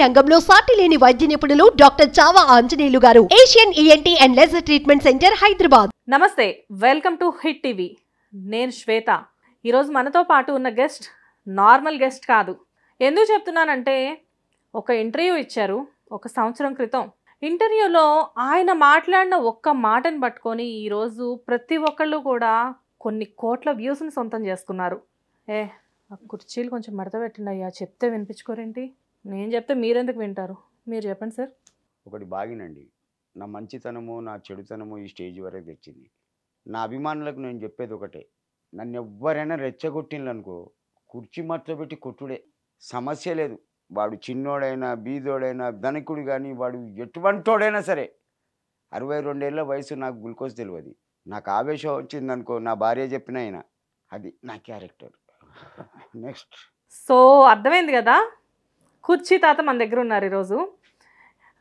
రంగంలో సాటి లేని వైద్య నిపుణులు డాక్టర్ చావా ఆంజనేయులు గారు. Asian ENT and laser treatment centre Hyderabad. నమస్తే వెల్కమ్ టు హిట్ టీవీ. నేను శ్వేత. ఈరోజు మనతో పాటు ఉన్న గెస్ట్ నార్మల్ గెస్ట్ కాదు. ఎందుకు చెప్తున్నానంటే ఒక ఇంటర్వ్యూ ఇచ్చారు ఒక సంవత్సరం క్రితం. ఇంటర్వ్యూలో ఆయన మాట్లాడిన ఒక్క మాటను పట్టుకొని ఈరోజు ప్రతి ఒక్కళ్ళు కూడా కొన్ని కోట్ల వ్యూస్ని సొంతం చేసుకున్నారు. ఏ ఆ కుర్చీలు కొంచెం మడత పెట్టండి అయ్యా చెప్తే వినిపించుకోరేంటి? నేను చెప్తే మీరెందుకు వింటారు? మీరు చెప్పండి సార్. ఒకటి బాగినండి. నా మంచితనము నా చెడుతనము ఈ స్టేజ్ వరకు తెచ్చింది. నా అభిమానులకు నేను చెప్పేది ఒకటే. నన్ను ఎవ్వరైనా రెచ్చగొట్టిండ్రనుకో కుర్చీ మర్చబెట్టి కొట్టుడే. సమస్య లేదు. వాడు చిన్నోడైనా బీదోడైనా ధనికుడు కానీ వాడు ఎటువంటోడైనా సరే అరవై రెండేళ్ళ వయసు నాకు గ్లూకోజ్ తెలియదు నాకు ఆవేశం వచ్చిందనుకో నా భార్య చెప్పిన అది నా క్యారెక్టర్. నెక్స్ట్. సో అర్థమైంది కదా? కుర్చీ తాత మన దగ్గర ఉన్నారు ఈరోజు.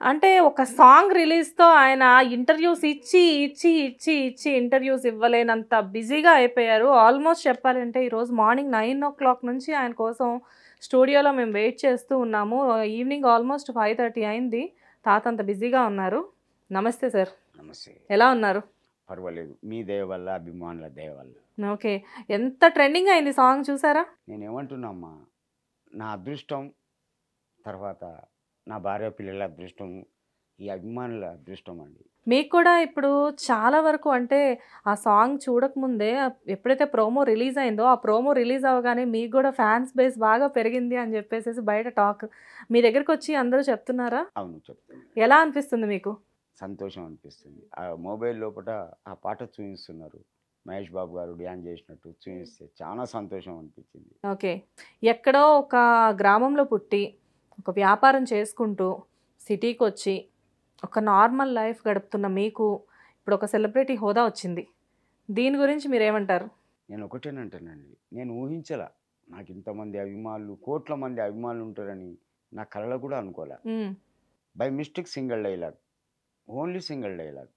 అంటే ఒక సాంగ్ రిలీజ్తో ఆయన ఇంటర్వ్యూస్ ఇచ్చి ఇచ్చి ఇచ్చి ఇచ్చి ఇంటర్వ్యూస్ ఇవ్వలేనంత బిజీగా అయిపోయారు. ఆల్మోస్ట్ చెప్పాలంటే ఈరోజు మార్నింగ్ నైన్ ఓ క్లాక్ నుంచి ఆయన కోసం స్టూడియోలో మేము వెయిట్ చేస్తూ ఉన్నాము. ఈవినింగ్ ఆల్మోస్ట్ ఫైవ్ థర్టీ అయింది. తాత అంత బిజీగా ఉన్నారు. నమస్తే సార్. నమస్తే. ఎలా ఉన్నారు? పర్వాలేదు. మీ దయ వల్ల అభిమానుల దయ వల్ల. ఓకే. ఎంత ట్రెండింగ్ అయింది సాంగ్ చూసారా? నేను ఏమంటున్నామ్మా నా అదృష్టం తర్వాత నా భార్య పిల్లల అదృష్టం ఈ అభిమానుల అదృష్టం అండి. మీకు కూడా ఇప్పుడు చాలా వరకు అంటే ఆ సాంగ్ చూడకముందే ఎప్పుడైతే ప్రోమో రిలీజ్ అయిందో ఆ ప్రోమో రిలీజ్ అవ్వగానే మీకు కూడా ఫ్యాన్స్ బేస్ బాగా పెరిగింది అని చెప్పేసి బయట టాక్. మీ దగ్గరికి వచ్చి అందరూ చెప్తున్నారా? అవును ఎలా అనిపిస్తుంది మీకు? సంతోషం అనిపిస్తుంది. ఆ మొబైల్ లోపల ఆ పాట చూపిస్తున్నారు మహేష్ బాబు గారు డ్యాన్స్ చేసినట్టు చూపిస్తే చాలా సంతోషం అనిపించింది. ఓకే. ఎక్కడో ఒక గ్రామంలో పుట్టి ఒక వ్యాపారం చేసుకుంటూ సిటీకి వచ్చి ఒక నార్మల్ లైఫ్ గడుపుతున్న మీకు ఇప్పుడు ఒక సెలబ్రిటీ హోదా వచ్చింది. దీని గురించి మీరు ఏమంటారు నేను ఒకటేనంటానండి నేను ఊహించలా నాకు ఇంతమంది అభిమానులు కోట్ల మంది అభిమానులు ఉంటారని నా కళలో కూడా అనుకోలే. By mistake single dialogue only single dialogue.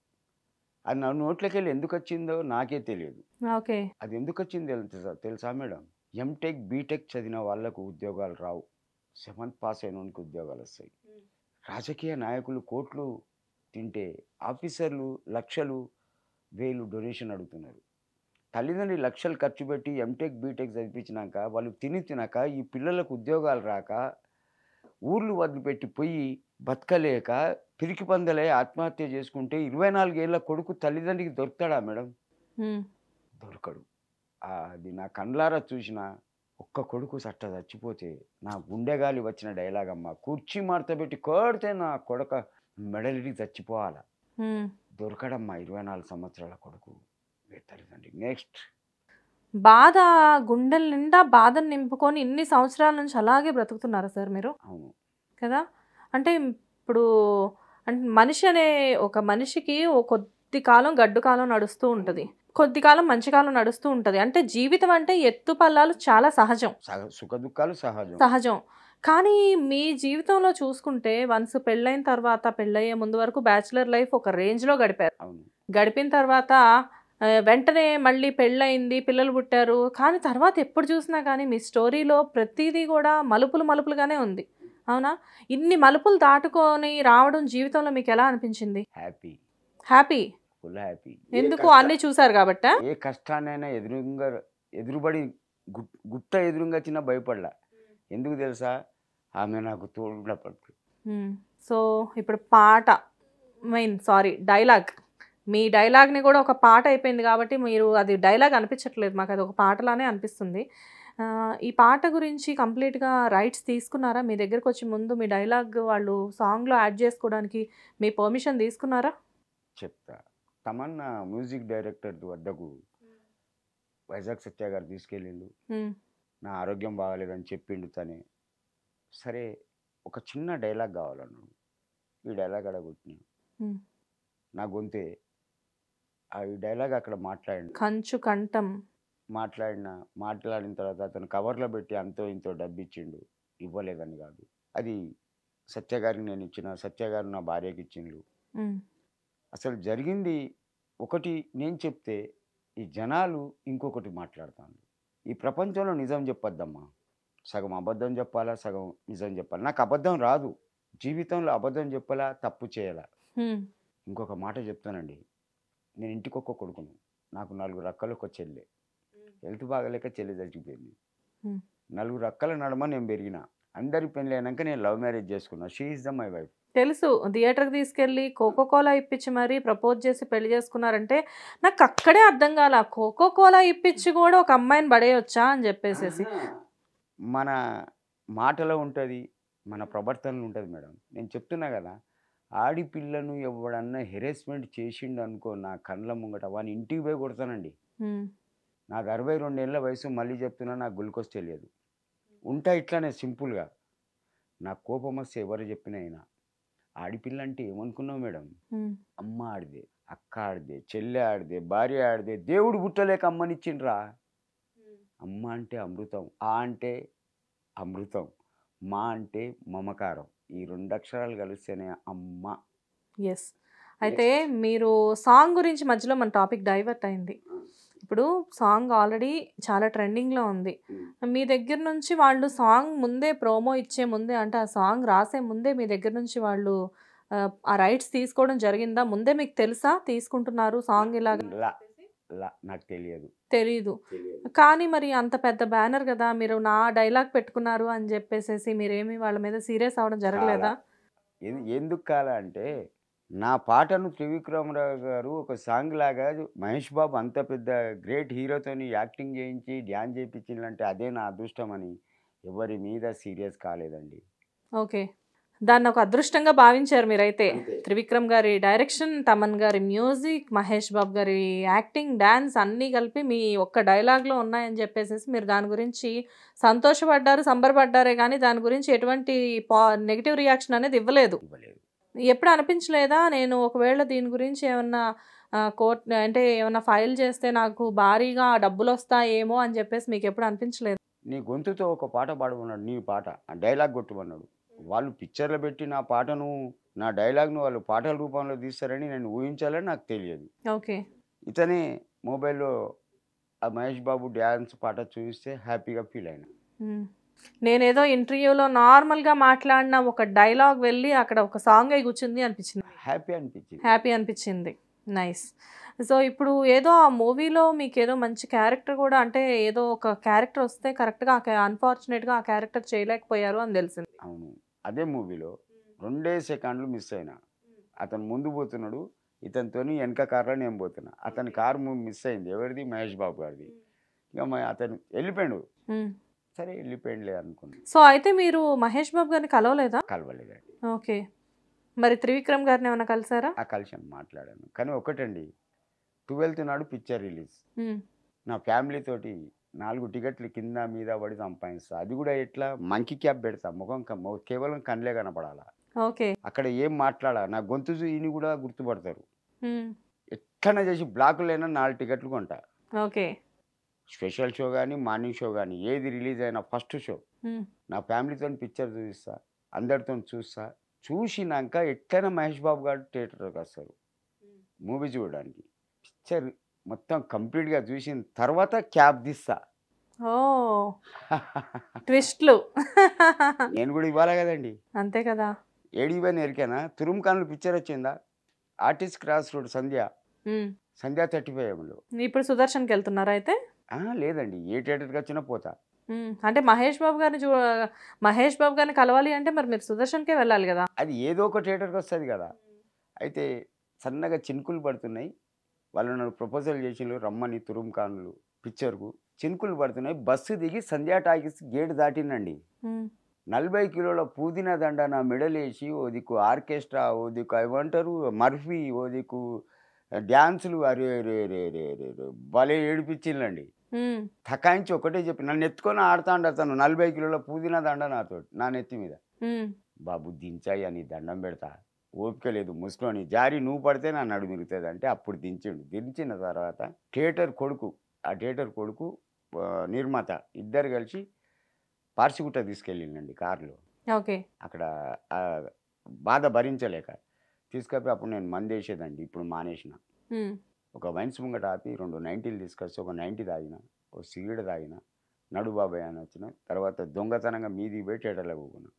అది నా నోట్లోకి వెళ్ళి ఎందుకు వచ్చిందో నాకే తెలియదు. ఓకే. అది ఎందుకు వచ్చింది తెలుసా తెలుసా మేడం? ఎంటెక్ బీటెక్ చదివిన వాళ్ళకు ఉద్యోగాలు రావు. సెవెంత్ పాస్ అయిన వానికి ఉద్యోగాలు వస్తాయి. రాజకీయ నాయకులు కోట్లు తింటే ఆఫీసర్లు లక్షలు వేలు డొనేషన్ అడుగుతున్నారు. తల్లిదండ్రులు లక్షలు ఖర్చు పెట్టి ఎంటెక్ బీటెక్ చదివించినాక వాళ్ళు తిని తినక ఈ పిల్లలకు ఉద్యోగాలు రాక ఊర్లు వదిలిపెట్టి పోయి బతకలేక పిరికి పందలే ఆత్మహత్య చేసుకుంటే ఇరవై నాలుగేళ్ళ కొడుకు తల్లిదండ్రికి దొరుకుతాడా మేడం. దొరకడు. అది నా కండ్లారా చూసిన ఒక్క కొడుకు సట్ట చచ్చిపోతే నా గుండెగాలి వచ్చిన డైలాగ్ అమ్మ. కుర్చీ మార్తబెట్టి కోడితే నా కొడక మెడలికి చచ్చిపోవాలా. మ్మ్. దొరకడమ్మా ఇరవై నాలుగు సంవత్సరాల కొడుకు. తల్లిదండ్రి నెక్స్ట్. బాధ గుండెల నిండా బాధను నింపుకొని ఇన్ని సంవత్సరాల నుంచి అలాగే బ్రతుకుతున్నారా సార్ మీరు? అవును. కదా? అంటే ఇప్పుడు అంటే మనిషి అనే ఒక మనిషికి ఓ కొద్ది కాలం గడ్డు కాలం నడుస్తూ ఉంటుంది. కొద్ది కాలం మంచి కాలం నడుస్తూ ఉంటుంది. అంటే జీవితం అంటే ఎత్తు పల్లాలు చాలా సహజం. సహ సుఖ దుఃఖాలు సహజం. సహజం. కానీ మీ జీవితంలో చూసుకుంటే వన్స్ పెళ్ళైన తర్వాత పెళ్ళయ్యే ముందు వరకు బ్యాచిలర్ లైఫ్ ఒక రేంజ్లో గడిపారు. గడిపిన తర్వాత వెంటనే మళ్ళీ పెళ్ళయింది పిల్లలు పుట్టారు. కానీ తర్వాత ఎప్పుడు చూసినా కానీ మీ స్టోరీలో ప్రతిదీ కూడా మలుపులు మలుపులుగానే ఉంది. అవునా? ఇన్ని మలుపులు దాటుకొని రావడం జీవితంలో మీకు ఎలా అనిపించింది? హ్యాపీ. హ్యాపీ? ఫుల్ హ్యాపీ ఎందుకు? అన్ని చూసారు కాబట్టా? ఏ కష్టాన్నైనా ఎదురుగా ఎదురుబడి గుట్ట ఎదురుగా చిన్న భయపడలా. ఎందుకు తెలుసా? ఆమె నాకు తోడున్నప్పటికీ మ్మ్. సో ఇప్పుడు పాట మెయిన్ సారీ డైలాగ్ మీ డైలాగ్ని కూడా ఒక పాట అయిపోయింది కాబట్టి మీరు అది డైలాగ్ అనిపించట్లేదు. మాకు అది ఒక పాటలానే అనిపిస్తుంది. ఈ పాట గురించి కంప్లీట్గా రైట్స్ తీసుకున్నారా? మీ దగ్గరకు వచ్చి ముందు మీ డైలాగ్ వాళ్ళు సాంగ్లో యాడ్ చేసుకోవడానికి మీ పర్మిషన్ తీసుకున్నారా? చెప్తా. తమన్నా మ్యూజిక్ డైరెక్టర్ వద్దకు వైజాగ్ సత్య గారు తీసుకెళ్ళిండు. నా ఆరోగ్యం బాగాలేదని చెప్పిండు తనే. సరే ఒక చిన్న డైలాగ్ కావాలన్నాడు. ఈ డైలాగ్ అడగొట్టిన. నా గొంతే ఆ డైలాగ్ అక్కడ మాట్లాడి కంచు కంఠం. మాట్లాడిన మాట్లాడిన తర్వాత అతను కవర్లో పెట్టి అంతో ఇంతో డబ్బు ఇచ్చిండు ఇవ్వలేదని కాదు. అది సత్య గారికి నేను ఇచ్చిన సత్య గారు నా భార్యకి ఇచ్చిండు. అసలు జరిగింది ఒకటి నేను చెప్తే ఈ జనాలు ఇంకొకటి మాట్లాడతాను ఈ ప్రపంచంలో నిజం చెప్పొద్దమ్మా. సగం అబద్ధం చెప్పాలా సగం నిజం చెప్పాలి? నాకు అబద్ధం రాదు. జీవితంలో అబద్ధం చెప్పాలా తప్పు చేయాలా. ఇంకొక మాట చెప్తానండి. నేను ఇంటికి ఒక్క కొడుకును. నాకు నలుగురు అక్కలు ఒక చెల్లె. హెల్త్ బాగలేక చెల్లి చచ్చిపోయింది. నలుగురు అక్కల నడుమ నేను పెరిగిన. అందరి పెళ్ళి అయినాక నేను లవ్ మ్యారేజ్ చేసుకున్నా. She is the my wife తెలుసు. థియేటర్కి తీసుకెళ్ళి కోకో కోలా ఇప్పించి మరీ ప్రపోజ్ చేసి పెళ్ళి చేసుకున్నారంటే నాకు అక్కడే అర్థం కాల. కోకో కోలా ఇప్పించి కూడా ఒక అమ్మాయిని పడేయొచ్చా అని చెప్పేసేసి. మన మాటలో ఉంటుంది మన ప్రవర్తనలో ఉంటుంది మేడం. నేను చెప్తున్నా కదా ఆడిపిల్లను ఎవడన్నా హెరాస్మెంట్ చేసిండు అనుకో నా కళ్ళ ముంగట వాని ఇంటికి పోయి కొడతానండి. నాకు అరవై రెండేళ్ళ వయసు మళ్ళీ చెప్తున్నా నాకు గ్లూకోజ్ తెలియదు ఉంటా ఇట్లానే సింపుల్గా. నా కోపం వస్తే ఎవరు చెప్పినా అయినా. ఆడిపిల్ల అంటే ఏమనుకున్నావు మేడం? అమ్మ ఆడిదే అక్క ఆడిదే చెల్లె ఆడిదే భార్య ఆడిదే దేవుడు పుట్టలేక అమ్మనిచ్చిండ్రా? అమ్మ అంటే అమృతం ఆ అంటే అమృతం మా అంటే మమకారం. ఈ రెండు అక్షరాలు కలిస్తేనే అమ్మ. ఎస్ అయితే మీరు సాంగ్ గురించి మధ్యలో మన టాపిక్ డైవర్ట్ అయింది. ఇప్పుడు సాంగ్ ఆల్రెడీ చాలా ట్రెండింగ్లో ఉంది. మీ దగ్గర నుంచి వాళ్ళు సాంగ్ ముందే ప్రోమో ఇచ్చే ముందే అంటే ఆ సాంగ్ రాసే ముందే మీ దగ్గర నుంచి వాళ్ళు ఆ, రైట్స్ తీసుకోవడం జరిగిందా? ముందే మీకు తెలుసా? తీసుకుంటున్నారు సాంగ్ ఇలాగ? నాకు తెలియదు. తెలీదు. తెలియదు. కానీ మరి అంత పెద్ద బ్యానర్ కదా మీరు నా డైలాగ్ పెట్టుకున్నారు అని చెప్పేసేసి మీరేమి వాళ్ళ మీద సీరియస్ అవ్వడం జరగలేదా? ఎందు- ఎందుకు కాల అంటే నా పాటను త్రివిక్రమరావు గారు ఒక సాంగ్ లాగా మహేష్ బాబు అంత పెద్ద గ్రేట్ హీరోతోని యాక్టింగ్ చేయించి డ్యాన్స్ చేయించిందంటే అదే నా అదృష్టం అని ఎవరి మీద సీరియస్ కాలేదండి. ఓకే. దాన్ని ఒక అదృష్టంగా భావించారు మీరైతే. త్రివిక్రమ్ గారి డైరెక్షన్ తమన్ గారి మ్యూజిక్ మహేష్ బాబు గారి యాక్టింగ్ డాన్స్ అన్నీ కలిపి మీ ఒక్క డైలాగ్లో ఉన్నాయని చెప్పేసి మీరు దాని గురించి సంతోషపడ్డారు సంబరపడ్డారే కానీ దాని గురించి ఎటువంటి పా నెగిటివ్ రియాక్షన్ అనేది ఇవ్వలేదు. ఇవ్వలేదు. ఎప్పుడు అనిపించలేదా? నేను ఒకవేళ దీని గురించి ఏమన్నా కోర్ట్ అంటే ఏమన్నా ఫైల్ చేస్తే నాకు భారీగా డబ్బులు వస్తాయేమో అని చెప్పేసి మీకు ఎప్పుడు అనిపించలేదు? నీ గొంతుతో ఒక పాట పాడమన్నాడు నీ పాట డైలాగ్ కొట్టమన్నాడు. వాళ్ళు పిక్చర్లో పెట్టి నా పాటను నా డైలాగ్ను వాళ్ళు పాటల రూపంలో తీస్తారని నేను ఊహించాలని నాకు తెలియదు. ఓకే. ఇతనే మొబైల్లో ఆ మహేష్ బాబు డ్యాన్స్ పాట చూపిస్తే హ్యాపీగా ఫీల్ అయినా. నేనేదో ఇంటర్వ్యూలో నార్మల్గా మాట్లాడిన ఒక డైలాగ్ వెళ్ళి అక్కడ ఒక సాంగ్ అయి కూర్చుంది అనిపించింది. హ్యాపీ అనిపించింది. హ్యాపీ అనిపించింది. నైస్. సో ఇప్పుడు ఏదో ఆ మూవీలో మీకు ఏదో మంచి క్యారెక్టర్ కూడా అంటే ఏదో ఒక క్యారెక్టర్ వస్తే కరెక్ట్గా అన్ఫార్చునేట్గా ఆ క్యారెక్టర్ చేయలేకపోయారు అని తెలిసింది. అవును. అదే మూవీలో రెండే సెకండ్లు మిస్ అయినా అతను ముందు పోతున్నాడు ఇతనితో వెనక కార్లో నేను పోతున్నా. అతని కారు మిస్ అయింది. ఎవరిది? మహేష్ బాబు గారిది. ఇక అతను వెళ్ళిపోయాడు. సరే వెళ్ళిపోయిందిలే అనుకున్నాను సో అయితే మీరు మహేష్ బాబు గారిని కలవలేదా? కలవలేదండి. ఓకే. మరి త్రివిక్రమ్ గారిని ఏమైనా కలిసారా? ఆ కలిసి మాట్లాడాను. కానీ ఒకటండి ట్వెల్త్ నాడు పిక్చర్ రిలీజ్. నా ఫ్యామిలీ తోటి నాలుగు టికెట్లు కింద మీద పడి సంపాదిస్తా. అది కూడా ఎట్లా? మంకీ క్యాప్ పెడతా ముఖం కేవలం కళ్ళే కనపడాలా? ఓకే. అక్కడ ఏం మాట్లాడా నా గొంతు ఈయన కూడా గుర్తుపడతారు. ఎట్లనే చేసి బ్లాకులైనా నాలుగు టికెట్లు కొంటా. ఓకే. స్పెషల్ షో కానీ మార్నింగ్ షో కానీ ఏది రిలీజ్ అయినా ఫస్ట్ షో. నా ఫ్యామిలీతో పిక్చర్ చూపిస్తా అందరితో చూస్తా. చూసినాక ఎట్లైనా మహేష్ బాబు గారు థియేటర్కి వస్తారు మూవీ చూడడానికి. పిక్చర్ మొత్తం కంప్లీట్గా చూసిన తర్వాత క్యాబ్ తీస్తా. ఓ. ట్విస్ట్లు. నేను కూడా ఇవ్వాలి కదండి? అంతే కదా. ఏడిపోయిన ఎరికేనా తురుముకాన్లు పిక్చర్ వచ్చిందా? RTC cross road Sandhya. Sandhya thirty ఫైవ్లో ఇప్పుడు సుదర్శన్కి వెళ్తున్నారా అయితే? లేదండి. ఏ థియేటర్కి వచ్చినా పోతా. అంటే మహేష్ బాబు గారిని చూ మహేష్ బాబు గారిని కలవాలి అంటే మరి మీరు సుదర్శన్కే వెళ్ళాలి కదా? అది ఏదో ఒక థియేటర్కి వస్తుంది కదా. అయితే సన్నగా చినుకులు పడుతున్నాయి. వాళ్ళు నన్ను ప్రపోజల్ చేసిండ్రు రమ్మని తురుముకాన్లు పిక్చర్కు చినుకులు పడుతున్నాయి. బస్సు దిగి సంధ్యా టాకీస్ గేట్ దాటినండి. నలభై కిలోల పుదీనా దండ నా మెడలేసి ఓ దిక్కు ఆర్కెస్ట్రా ఓ దిక్కు ఏమంటారు? మర్ఫీ ఓ దిక్కు డ్యాన్సులు అరే రే రే రే రే భలే ఏడిపించిందండి. తకాయించి ఒకటే చెప్పి నన్ను ఎత్తుకొని ఆడుతాండు అతను నలభై కిలోల పుదీనా దండ నాతో నా నెత్తి మీద. బాబు దించాయి అని దండం పెడతా. ఓపిక లేదు ముసుకొని జారి నువ్వు పడితే నా నడు మిరుగుతుంది అంటే అప్పుడు దించిండు. దించిన తర్వాత థియేటర్ కొడుకు ఆ థియేటర్ కొడుకు నిర్మాత ఇద్దరు కలిసి పార్సిగుట్ట తీసుకెళ్ళిండండి కారులో. ఓకే. అక్కడ బాధ భరించలేక తీసుకపోయి అప్పుడు నేను మంది వేసేదండి ఇప్పుడు మానేసిన. ఒక వైన్స్ ముంగట ఆపి రెండు నైంటీలు తీసుకొచ్చి ఒక నైంటీ తాగిన ఒక సిగరెట్ తాగిన నడు బాబాయ్ అని వచ్చిన తర్వాత దొంగతనంగా మీది పోయి థియేటర్లో పోకున్నా.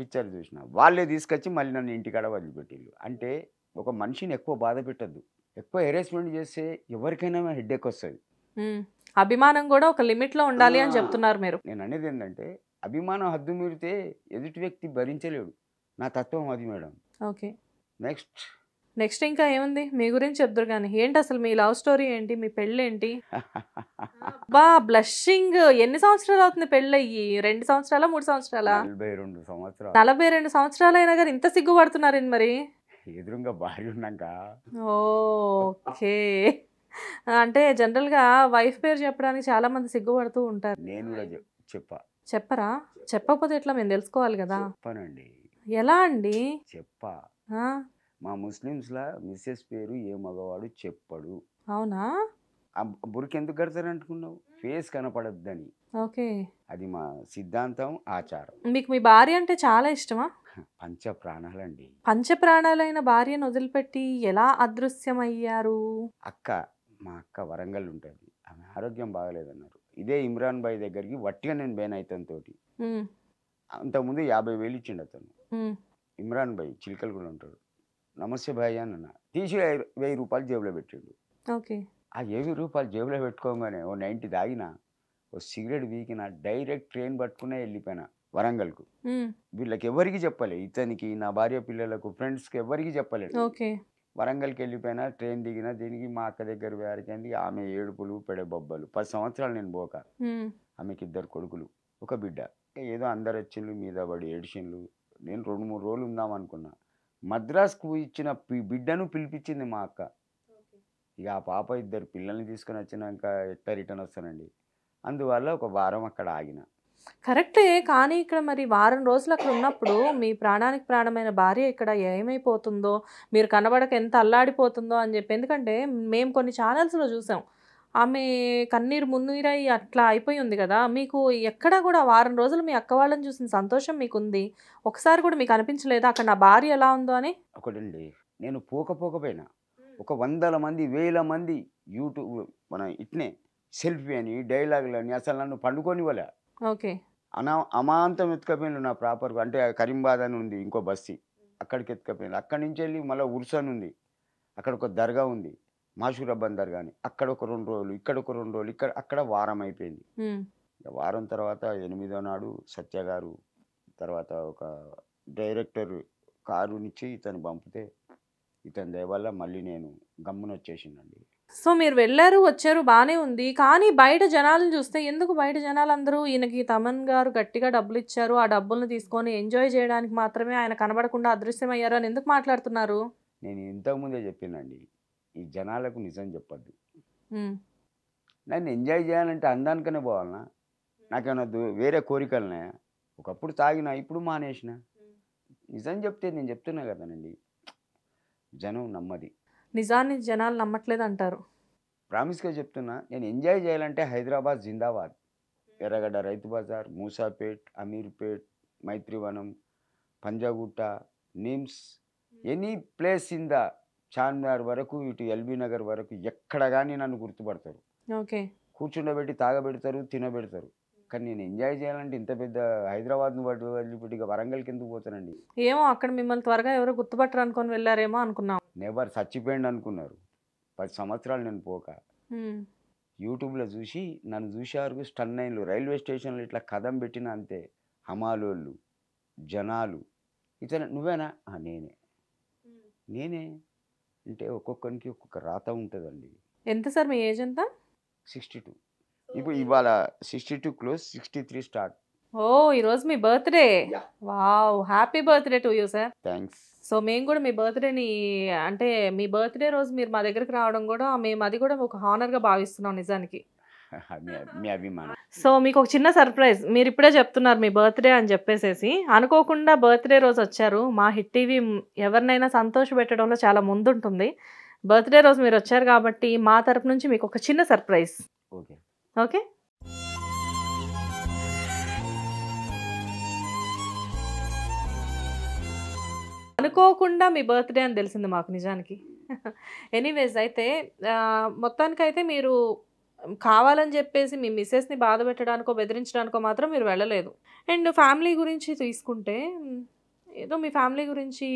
పిక్చర్ చూసిన. వాళ్ళే తీసుకొచ్చి మళ్ళీ నన్ను ఇంటికాడ వదిలిపెట్టిళ్ళు. అంటే ఒక మనిషిని ఎక్కువ బాధ పెట్టద్దు. ఎక్కువ హెరాస్మెంట్ చేస్తే ఎవరికైనా హెడ్ఏక్ వస్తుంది. అభిమానం కూడా ఒక లిమిట్లో ఉండాలి అని. చెప్తున్నారు మీరు. నేను అనేది ఏంటంటే అభిమానం హద్దు మీరితే ఎదుటి వ్యక్తి భరించలేడు. నా తత్వం అది మేడం. ఓకే. నెక్స్ట్ నెక్స్ట్ ఇంకా ఏముంది? మీ గురించి చెప్తారు కానీ ఏంటి అసలు మీ లవ్ స్టోరీ ఏంటి? మీ పెళ్ళి ఏంటి బా బ్లషింగ్ ఎన్ని సంవత్సరాలు అవుతుంది పెళ్ళి అయ్యి రెండు సంవత్సరాలా మూడు సంవత్సరాలా? నలభై రెండు సంవత్సరాలు. నలభై రెండు సంవత్సరాలు అయినా కానీ ఇంత సిగ్గుపడుతున్నారేంటి మరి? ఎదురుగా భార్య ఉన్నాక. ఓకే. అంటే జనరల్గా వైఫ్ పేరు చెప్పడానికి చాలా మంది సిగ్గుపడుతూ ఉంటారు. నేను కూడా చెప్పా. చెప్పరా? చెప్పకపోతే ఎట్లా? మేము తెలుసుకోవాలి కదా. చెప్పానండి. ఎలా అండి? చెప్పా. మా ముస్లిమ్స్లా మిస్సెస్ పేరు ఏ మగవాడు చెప్పడు. అవునా? ఆ బురికి ఎందుకు కడతారు అనుకున్నావు ఫేస్ కనపడద్దని. ఓకే. అది మా సిద్ధాంతం ఆచారం. మీకు మీ భార్య అంటే చాలా ఇష్టమా? పంచ ప్రాణాలండి. పంచప్రాణాలైన భార్యను వదిలిపెట్టి ఎలా అదృశ్యమయ్యారు? అక్క మా అక్క వరంగల్ ఉంటుంది ఆమె ఆరోగ్యం బాగలేదన్నారు. ఇదే ఇమ్రాన్ బాయ్ దగ్గరికి వట్టిగా నేను బేన్ అవుతాను తోటి. అంతకుముందు యాభై వేలు ఇచ్చిండు అతను. ఇమ్రాన్ బాయ్ చిలికలు కూడా ఉంటాడు. నమస్తే భాయ్ అని అన్న. తీసి వెయ్యి- రూపాయలు జేబులో పెట్టిండు. ఓకే. ఆ వెయ్యి రూపాయలు జేబులో పెట్టుకోగానే ఓ నైంటీ తాగిన ఓ సిగరెట్ వీకిన డైరెక్ట్ ట్రైన్ పట్టుకునే వెళ్ళిపోయినా వరంగల్కు. వీళ్ళకి ఎవరికి చెప్పలే. ఇతనికి నా భార్య పిల్లలకు ఫ్రెండ్స్కి ఎవరికి చెప్పలేదు ఓకే. వరంగల్కి వెళ్ళిపోయినా ట్రైన్ దిగిన దీనికి మా అక్క దగ్గర వేరికంది ఆమె ఏడుపులు పెడబొబ్బలు. పది సంవత్సరాలు నేను పోక. ఆమెకి ఇద్దరు కొడుకులు ఒక బిడ్డ. ఏదో అందరు వచ్చిండ్రు మీద పడి ఏడిచిండ్రు నేను రెండు మూడు రోజులు ఉందాం అనుకున్నా మద్రాస్కు ఇచ్చిన పి- బిడ్డను పిలిపించింది మా అక్క. ఇక ఆ పాప ఇద్దరు పిల్లల్ని తీసుకొని వచ్చినాక ఎట్లా రిటర్న్ వస్తానండి అందువల్ల ఒక వారం అక్కడ ఆగిన. కరెక్టే కానీ ఇక్కడ మరి వారం రోజులు అక్కడ ఉన్నప్పుడు మీ ప్రాణానికి ప్రాణమైన భార్య ఇక్కడ ఏమైపోతుందో మీరు కనబడక ఎంత అల్లాడిపోతుందో అని చెప్పి. ఎందుకంటే మేము కొన్ని ఛానల్స్లో చూసాం. ఆమె కన్నీరు మున్నీరై అట్లా అయిపోయి ఉంది కదా మీకు ఎక్కడా కూడా వారం రోజులు మీ అక్క వాళ్ళని చూసిన సంతోషం మీకు ఉంది ఒకసారి కూడా మీకు అనిపించలేదా? అక్కడ నా భార్య ఎలా ఉందో అని? ఒకటండి నేను పోక పోకపోయినా ఒక వందల మంది వేల మంది యూట్యూబ్ మన ఇట్నే సెల్ఫీ అని డైలాగులు అని అసలు నన్ను పండుకోనివ్వలే. ఓకే. అనా అమాంతం ఎత్తుకపోయిన నా ప్రాపర్ అంటే కరీంబాద్ అని ఉంది ఇంకో బస్తీ అక్కడికి ఎత్తుకపోయింది అక్కడి నుంచి వెళ్ళి మళ్ళీ ఉర్సన్ ఉంది. అక్కడ ఒక దర్గా ఉంది. మాషూరబ్బన్ దర్గా అని అక్కడ ఒక రెండు రోజులు ఇక్కడ ఒక రెండు రోజులు ఇక్కడ అక్కడ వారం అయిపోయింది. వారం తర్వాత ఎనిమిదో నాడు సత్య గారు తర్వాత ఒక డైరెక్టర్ కారునిచ్చి ఇతను పంపితే ఇతని దయ వల్ల మళ్ళీ నేను గమ్మున వచ్చేసిందండి సో మీరు వెళ్ళారు వచ్చారు బాగానే ఉంది. కానీ బయట జనాలను చూస్తే ఎందుకు బయట జనాలందరూ ఈయనకి తమన్ గారు గట్టిగా డబ్బులు ఇచ్చారు ఆ డబ్బులను తీసుకొని ఎంజాయ్ చేయడానికి మాత్రమే ఆయన కనబడకుండా అదృశ్యమయ్యారు అని ఎందుకు మాట్లాడుతున్నారు? నేను ఇంతకుముందే చెప్పినండి. ఈ జనాలకు నిజం చెప్పొద్దు. నన్ను ఎంజాయ్ చేయాలంటే అందానికనే పోవాలనా? నాకేమైనా వేరే కోరికలున్నాయా? ఒకప్పుడు తాగినా ఇప్పుడు మానేసిన. నిజం చెప్తే నేను చెప్తున్నా కదనండి జనం నమ్మది. నిజాన్ని జనాలు నమ్మట్లేదు అంటారు ప్రామిస్గా చెప్తున్నా నేను ఎంజాయ్ చేయాలంటే హైదరాబాద్ జిందాబాద్. Erragadda Rythu Bazar Moosapet Ameerpet Maitrivanam Panjagutta NIMS any place in the Charminar వరకు ఇటు ఎల్బీ నగర్ వరకు ఎక్కడ కానీ నన్ను గుర్తుపడతారు. ఓకే. కూర్చుండబెట్టి తాగబెడతారు తినబెడతారు. కానీ నేను ఎంజాయ్ చేయాలంటే ఇంత పెద్ద హైదరాబాద్ను పట్టు వదిలిపెట్టి ఇక వరంగల్కి ఎందుకు పోతానండి? ఏమో అక్కడ మిమ్మల్ని త్వరగా ఎవరో గుర్తుపట్టరు అనుకొని వెళ్ళారేమో అనుకున్నాం. నెవర్ చచ్చిపోయింది అనుకున్నారు. పది సంవత్సరాలు నేను పోక. యూట్యూబ్లో చూసి నన్ను చూసేవారు స్టన్ అయిన్లు. రైల్వే స్టేషన్లో ఇట్లా కదం పెట్టిన అంతే. హమాలోళ్ళు జనాలు. ఇతను నువ్వేనా? "ఆ, నేనే. నేనే? అంటే ఒక్కొక్కరికి ఒక్కొక్క రాత ఉంటుందండి. ఎంత సార్ మీ ఏజ్ ఎంత? Sixty two. ఇప్పుడు ఇవాళ sixty two close sixty three start. ఓ ఈరోజు మీ birthday. Wow happy birthday to you sir. Thanks. So మేము కూడా మీ బర్త్డేని అంటే మీ బర్త్డే రోజు మీరు మా దగ్గరికి రావడం కూడా మేము అది కూడా ఒక హానర్గా భావిస్తున్నాం నిజానికి. మీ మీ అభిమానం. సో మీకు ఒక చిన్న సర్ప్రైజ్. మీరు ఇప్పుడే చెప్తున్నారు మీ బర్త్డే అని చెప్పేసేసి. అనుకోకుండా బర్త్డే రోజు వచ్చారు మా హిట్ టీవీ ఎవరినైనా సంతోష పెట్టడంలో చాలా ముందుంటుంది. బర్త్డే రోజు మీరు వచ్చారు కాబట్టి మా తరపు నుంచి మీకు ఒక చిన్న సర్ప్రైజ్. ఓకే. ఓకే? అనుకోకుండా మీ బర్త్డే అని తెలిసింది మాకు నిజానికి. ఎనీవేస్ అయితే మొత్తానికైతే మీరు కావాలని చెప్పేసి మీ మిస్సెస్ని బాధ పెట్టడానికో బెదిరించడానికో మాత్రం మీరు వెళ్ళలేదు. అండ్ ఫ్యామిలీ గురించి తీసుకుంటే ఏదో మీ ఫ్యామిలీ గురించి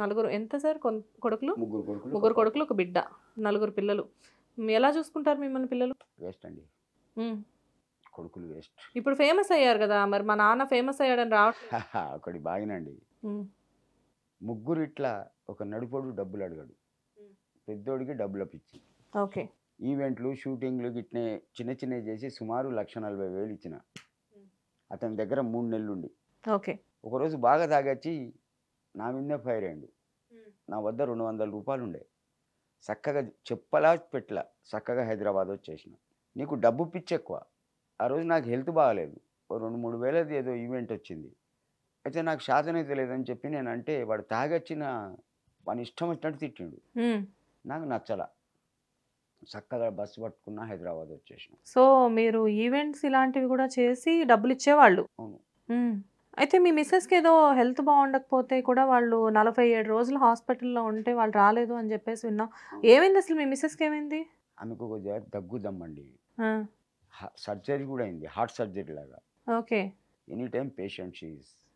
నలుగురు ఎంత సార్ కొడుకులు? ముగ్గురు కొడుకులు ముగ్గురు కొడుకులు ఒక బిడ్డ నలుగురు పిల్లలు. ఎలా చూసుకుంటారు మిమ్మల్ని పిల్లలు? వేస్ట్ అండి. కొడుకులు వేస్ట్. ఇప్పుడు ఫేమస్ అయ్యారు కదా మరి మా నాన్న ఫేమస్ అయ్యాడని రావట్లేదు ఒకటి బాగినండి. ముగ్గురు ఇట్లా ఒక నడుపోడు డబ్బులు అడిగాడు. పెద్దోడికి డబ్బులు పిచ్చి ఓకే. ఈవెంట్లు షూటింగ్లు గిట్నే చిన్న చిన్నవి చేసి సుమారు లక్ష నలభై వేలు ఇచ్చిన. అతని దగ్గర మూడు నెలలు ఉండి ఓకే. ఒకరోజు బాగా తాగొచ్చి నా మీదే ఫైర్ అయ్యిండు. నా వద్ద రెండు వందల రూపాయలు ఉండే చక్కగా చెప్పలా పెట్ల చక్కగా హైదరాబాద్ వచ్చేసిన. నీకు డబ్బు పిచ్చి ఎక్కువ ఆ రోజు నాకు హెల్త్ బాగాలేదు. రెండు మూడు వేలది ఏదో ఈవెంట్ వచ్చింది. అయితే నాకు శాతం అయితే లేదని చెప్పి నేను అంటే వాడు తాగొచ్చిన వాని ఇష్టం వచ్చినట్టు తిట్టిండు. నాకు నచ్చల. చక్కగా బస్సు పట్టుకున్నా హైదరాబాద్ వచ్చేసిన. సో మీరు ఈవెంట్స్ ఇలాంటివి కూడా చేసి డబ్బులు ఇచ్చేవాళ్ళు అవును. అయితే మీ మిస్సెస్కి ఏదో హెల్త్ బాగుండకపోతే కూడా వాళ్ళు నలభై ఏడు రోజులు హాస్పిటల్లో ఉంటే వాళ్ళు రాలేదు అని చెప్పేసి విన్నాం. ఏమైంది అసలు మీ మిస్సెస్కి ఏమైంది? ఆమెకు కొద్దిగా దగ్గు దమ్మండి. సర్జరీ కూడా అయింది హార్ట్ సర్జరీ లాగా. Okay. Any time patient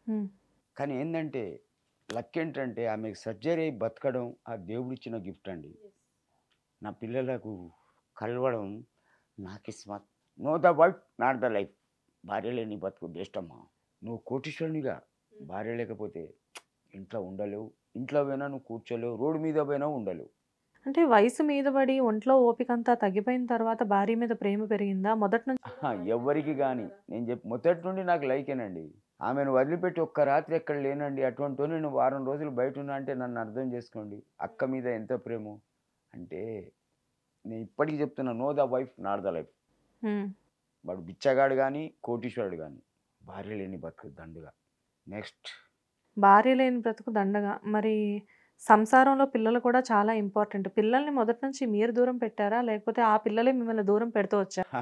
hmm. కానీ ఏంటంటే లక్ ఏంటంటే ఆమెకు సర్జరీ బతకడం ఆ దేవుడిచ్చిన గిఫ్ట్ అండి. నా పిల్లలకు కలవడం నాకు Ismat no the wife not the life. భార్య లేని బతుకు బెస్ట్ అమ్మా. నువ్వు కోటీశ్వరునిగా భార్య లేకపోతే ఇంట్లో ఉండలేవు. ఇంట్లో పోయినా నువ్వు కూర్చోలేవు. రోడ్డు మీద పోయినా ఉండలేవు. అంటే వయసు మీద పడి ఒంట్లో ఓపిక అంతా తగ్గిపోయిన తర్వాత భార్య మీద ప్రేమ పెరిగిందా? మొదటి నుంచి ఆహా, ఎవ్వరికి కానీ నేను చెప్పి మొదటి నుండి నాకు లైకేనండి ఆమెను వదిలిపెట్టి ఒక్క రాత్రి ఎక్కడ లేనండి. అటువంటి నేను వారం రోజులు బయట ఉన్నా అంటే నన్ను అర్థం చేసుకోండి. అక్క మీద ఎంత ప్రేమ. అంటే నేను ఇప్పటికీ చెప్తున్నా no the wife not the life. వాడు బిచ్చగాడు కానీ కోటీశ్వరుడు కానీ భార్య లేని బతుకు దండుగా. నెక్స్ట్ భార్య లేని బ్రతుకు దండగా. మరి సంసారంలో పిల్లలు కూడా చాలా ఇంపార్టెంట్ పిల్లల్ని మొదటి నుంచి మీరు దూరం పెట్టారా? లేకపోతే ఆ పిల్లలే మిమ్మల్ని దూరం పెడుతూ వచ్చారా?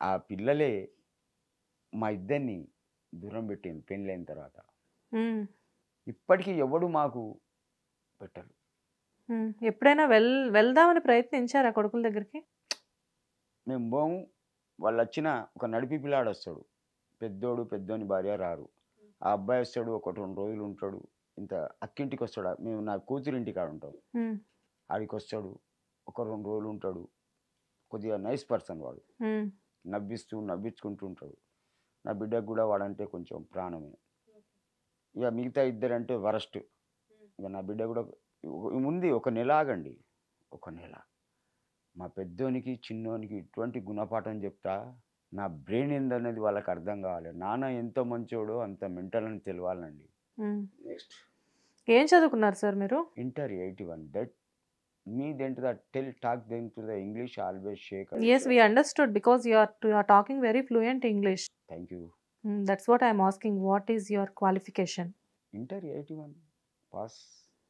ఆ పిల్లలే మా ఇద్దరిని దూరం పెట్టింది పెళ్ళైన తర్వాత. ఇప్పటికీ ఎవడు మాకు పెట్టరు. ఎప్పుడైనా వెల్ వెళ్దామని ప్రయత్నించారా కొడుకుల దగ్గరికి? మేము పోము. వాళ్ళు వచ్చిన ఒక నడిపి పిల్లాడు వస్తాడు పెద్దోడు పెద్దోని భార్య రారు. ఆ అబ్బాయి వస్తాడు ఒక రెండు రోజులు ఉంటాడు. ఇంత అక్కింటికి వస్తాడు మేము నా కూతురింటి కాడ ఉంటాం. ఆడికి వస్తాడు ఒక రెండు రోజులు ఉంటాడు. కొద్దిగా నైస్ పర్సన్ వాడు. నవ్విస్తూ నవ్వించుకుంటూ ఉంటాడు. నా బిడ్డకు కూడా వాడంటే కొంచెం ప్రాణమే. ఇక మిగతా ఇద్దరంటే వరస్ట్. ఇక నా బిడ్డ కూడా ఉంది ఒక నెల ఆగండి ఒక నెల. మా పెద్దోనికి చిన్నోనికి ఇటువంటి గుణపాఠం చెప్తా నా బ్రెయిన్ ఏందనేది వాళ్ళకి అర్థం కావాలి. నాన్న ఎంత మంచోడో అంత మెంటల్ అని తెలవాలండి. మ్మ్. నెక్స్ట్. ఏం చదువుకున్నారు సార్ మీరు? Inter eighty one. That me didn't the tell talk then to the English always shakes we understood because you are you are talking very fluent English thank you that's what I'm asking what is your qualification inter eighty one. Pass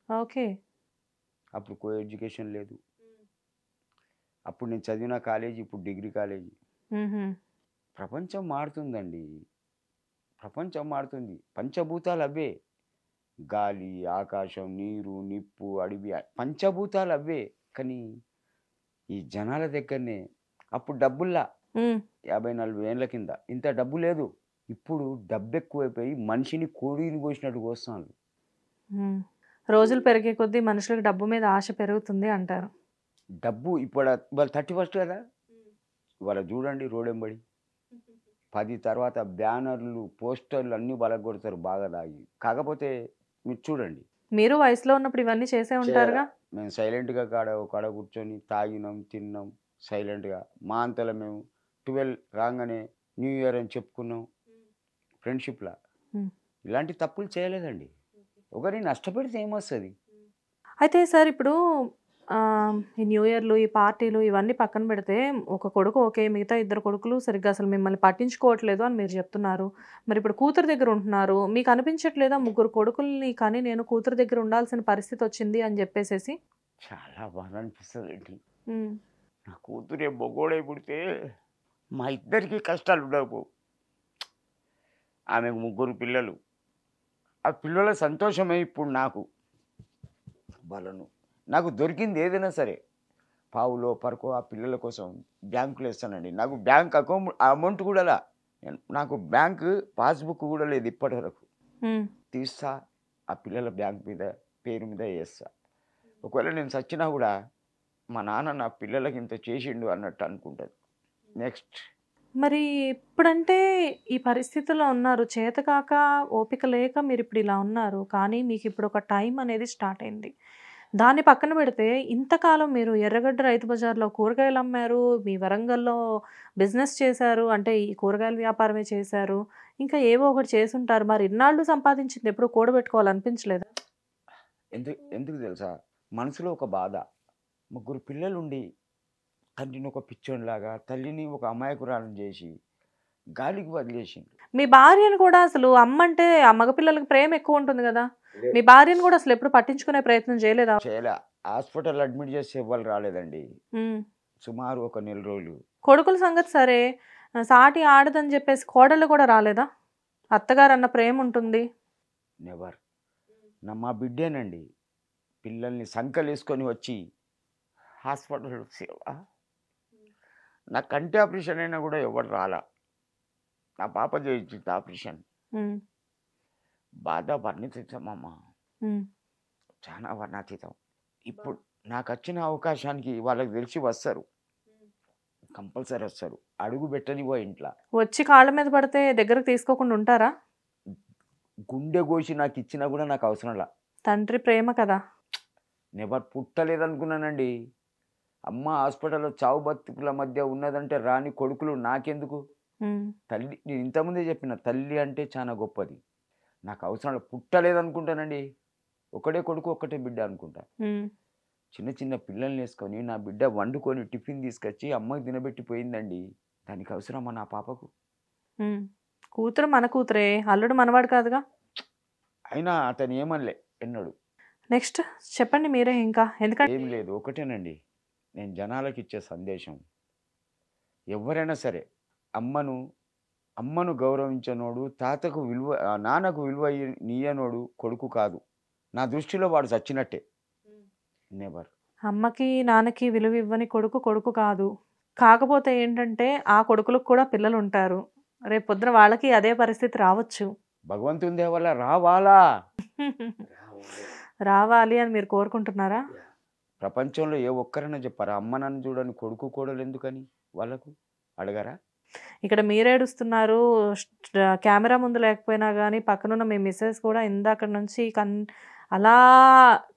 okay. అప్పుడు co education లేదు. అప్పుడు నేను చదివిన college ఇప్పుడు degree college. ప్రపంచం మారుతుందండి. ప్రపంచం మారుతుంది. పంచభూతాలు అవే. గాలి ఆకాశం నీరు నిప్పు అడవి పంచభూతాలు అవే. కానీ ఈ జనాల దగ్గరనే అప్పుడు డబ్బుల్లా. యాభై నలభై ఏళ్ళ కింద. ఇంత డబ్బు లేదు. ఇప్పుడు డబ్బు ఎక్కువైపోయి మనిషిని కోడిని కోసినట్టు కోస్తున్నారు రోజులు పెరిగే కొద్దీ మనుషులకు డబ్బు మీద ఆశ పెరుగుతుంది అంటారు. డబ్బు ఇప్పుడు ఇవాళ థర్టీ ఫస్ట్ కదా? ఇవాళ చూడండి రోడ్ ఎంబడి పది తర్వాత బ్యానర్లు పోస్టర్లు అన్నీ కొడతారు బాగా దాగి. కాకపోతే మీరు చూడండి. మీరు వయసులో ఉన్నప్పుడు ఇవన్నీ చేసే ఉంటారుగా? మేము సైలెంట్గా కాడ ఒక కాడ కూర్చొని తాగినాం తిన్నాం సైలెంట్గా. మా అంతలో మేము ట్వెల్వ్ రాగానే న్యూ ఇయర్ అని చెప్పుకున్నాం. ఫ్రెండ్షిప్లా. ఇలాంటి తప్పులు చేయలేదండి. ఒకరిని నష్టపెడితే ఏమొస్తుంది? అయితే సార్ ఇప్పుడు ఈ న్యూ ఇయర్లు ఈ పార్టీలు ఇవన్నీ పక్కన పెడితే ఒక కొడుకు ఓకే మిగతా ఇద్దరు కొడుకులు సరిగ్గా అసలు మిమ్మల్ని పట్టించుకోవట్లేదు అని మీరు చెప్తున్నారు. మరి ఇప్పుడు కూతురు దగ్గర ఉంటున్నారు. మీకు అనిపించట్లేదా ముగ్గురు కొడుకుల్ని కానీ నేను కూతురు దగ్గర ఉండాల్సిన పరిస్థితి వచ్చింది అని చెప్పేసేసి? చాలా బాధ అనిపిస్తుంది నా కూతురే మొగోడే పుడితే మా ఇద్దరికి కష్టాలు ఉండవు ఆమెకు ముగ్గురు పిల్లలు. ఆ పిల్లల సంతోషమే ఇప్పుడు నాకు. వాళ్ళను నాకు దొరికింది ఏదైనా సరే. పావులో పరకో ఆ పిల్లల కోసం బ్యాంకులో వేస్తానండి. నాకు బ్యాంక్ అకౌంట్ అమౌంట్ కూడా లా. నేను- నాకు బ్యాంక్ పాస్బుక్ కూడా లేదు ఇప్పటి వరకు తీస్తా ఆ పిల్లల బ్యాంక్ మీద పేరు మీద వేస్తా. ఒకవేళ నేను చచ్చినా కూడా మా నాన్న నా పిల్లలకి ఇంత చేసిండు అన్నట్టు అనుకుంటుంది. నెక్స్ట్. మరి ఇప్పుడంటే ఈ పరిస్థితుల్లో ఉన్నారు. చేతకాక ఓపిక లేక మీరు ఇప్పుడు ఇలా ఉన్నారు. కానీ మీకు ఇప్పుడు ఒక టైం అనేది స్టార్ట్ అయింది. దాన్ని పక్కన పెడితే ఇంతకాలం మీరు ఎర్రగడ్డ రైతు బజార్లో కూరగాయలు అమ్మారు మీ వరంగల్లో బిజినెస్ చేశారు అంటే ఈ కూరగాయల వ్యాపారమే చేశారు ఇంకా ఏవో ఒకటి చేసుంటారు మరి ఇన్నాళ్ళు సంపాదించింది ఎప్పుడు కూడబెట్టుకోవాలనిపించలేదా? ఎందుకు ఎందుకు తెలుసా? మనసులో ఒక బాధ. ముగ్గురు పిల్లలుండి తండ్రిని ఒక పిచ్చోనిలాగా తల్లిని ఒక అమాయకురాలను చేసి గాలికి వదిలేసిండు. మీ భార్యను కూడా అసలు అమ్మ అంటే ఆ మగపిల్లలకి ప్రేమ ఎక్కువ ఉంటుంది కదా? మీ భార్యను కూడా అసలు ఎప్పుడు పట్టించుకునే ప్రయత్నం చేయలేదా? చేయలే. హాస్పిటల్ అడ్మిట్ చేసి ఇవ్వాలి రాలేదండి. సుమారు ఒక నెల రోజులు. కొడుకుల సంగతి సరే. సాటి ఆడదని చెప్పేసి కోడళ్ళు కూడా రాలేదా? అత్తగారు అన్న ప్రేమ ఉంటుంది. నెవర్. నా మా బిడ్డేనండి. పిల్లల్ని సంకలేసుకొని వచ్చి హాస్పిటల్ సేవ నా కంటి ఆపరేషన్ అయినా కూడా ఎవరు రాలా. నా పాప చేయించింది ఆపరేషన్. బాధ వర్ణించమ్మా ఉమ్, చాలా వర్ణాతీతం. ఇప్పుడు నాకు వచ్చిన అవకాశానికి వాళ్ళకి తెలిసి వస్తారు. కంపల్సరీ వస్తారు. అడుగు పెట్టనివో ఇంట్లో. వచ్చి కాళ్ళ మీద పడితే దగ్గరకు తీసుకోకుండా ఉంటారా? గుండె కోసి నాకు ఇచ్చినా కూడా నాకు అవసరంలా తండ్రి ప్రేమ కదా. నెవర్ పుట్టలేదనుకున్నానండి. అమ్మ హాస్పిటల్లో చావు బతుకుల మధ్య ఉన్నదంటే రాని కొడుకులు నాకెందుకు? తల్లి నేను ఇంతకుముందే చెప్పిన తల్లి అంటే చాలా గొప్పది. నాకు అవసరం లేదు. పుట్టలేదనుకుంటానండి. ఒకటే కొడుకు ఒక్కటే బిడ్డ అనుకుంటా. చిన్న చిన్న పిల్లల్ని వేసుకొని నా బిడ్డ వండుకొని టిఫిన్ తీసుకొచ్చి అమ్మకి తినబెట్టి పోయిందండి దానికి అవసరమా నా పాపకు. కూతురు మన కూతురే. అల్లుడు మనవాడు కాదుగా? అయినా అతను ఏమనలే ఎన్నడు. నెక్స్ట్ చెప్పండి మీరే ఇంకా. ఎందుకంటే ఏం లేదు ఒకటేనండి. నేను జనాలకు ఇచ్చే సందేశం. ఎవరైనా సరే అమ్మను అమ్మను గౌరవించనోడు తాతకు విలువ నాన్నకు విలువ నీయనోడు కొడుకు కాదు. నా దృష్టిలో వాడు చచ్చినట్టే. నెవర్ అమ్మకి నాన్నకి విలువ ఇవ్వని కొడుకు కొడుకు కాదు. కాకపోతే ఏంటంటే ఆ కొడుకులకు కూడా పిల్లలు ఉంటారు రేపు పొద్దున వాళ్ళకి అదే పరిస్థితి రావచ్చు. భగవంతుని దేవల్ల రావాలా? రావాలి అని మీరు కోరుకుంటున్నారా? ప్రపంచంలో ఏ ఒక్కరైనా చెప్పారా అమ్మ నన్ను చూడని కొడుకు కోడలు ఎందుకని? వాళ్ళకు అడగరా? ఇక్కడ మీరు ఏడుస్తున్నారు స్ట్- కెమెరా ముందు లేకపోయినా కానీ పక్కనున్న మీ మిస్సెస్ కూడా ఇందాక నుంచి కన్ అలా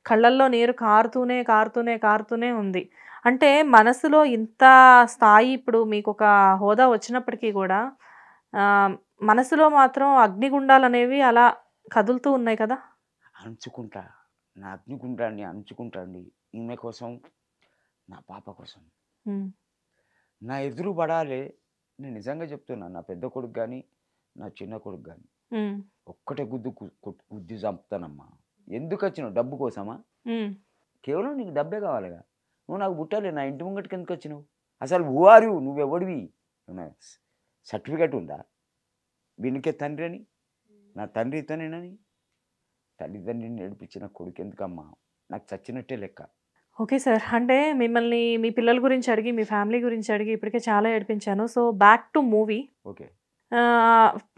కళ్ళల్లో నీరు కారుతూనే కారుతూనే కారుతూనే ఉంది. అంటే మనసులో ఇంత స్థాయి ఇప్పుడు మీకు ఒక హోదా వచ్చినప్పటికీ కూడా మనసులో మాత్రం అగ్నిగుండాలు అనేవి అలా కదులుతూ ఉన్నాయి కదా? అంచుకుంటా. నా అగ్నికుంటాండి అంచుకుంటాండి ఈమె కోసం నా పాప కోసం. నా ఎదురు పడాలి నేను నిజంగా చెప్తున్నా నా పెద్ద కొడుకు కానీ నా చిన్న కొడుకు కానీ ఒక్కటే గుద్దు గుద్ది చంపుతానమ్మా. ఎందుకు వచ్చినావు డబ్బు కోసమా? కేవలం నీకు డబ్బే కావాలిగా. నువ్వు నాకు పుట్టాలి నా ఇంటి ముంగటికి ఎందుకు వచ్చినావు? అసలు ఊ ఆర్ యు నువ్వెవడివి సర్టిఫికెట్ ఉందా? వీనికే తండ్రి అని? నా తండ్రి ఇతనేనని? తల్లిదండ్రిని నేర్పించిన కొడుకు ఎందుకమ్మా? నాకు చచ్చినట్టే లెక్క. Okay sir. అంటే మిమ్మల్ని మీ పిల్లల గురించి అడిగి మీ ఫ్యామిలీ గురించి అడిగి ఇప్పటికే చాలా ఏడిపించాను. So back to movie. Okay.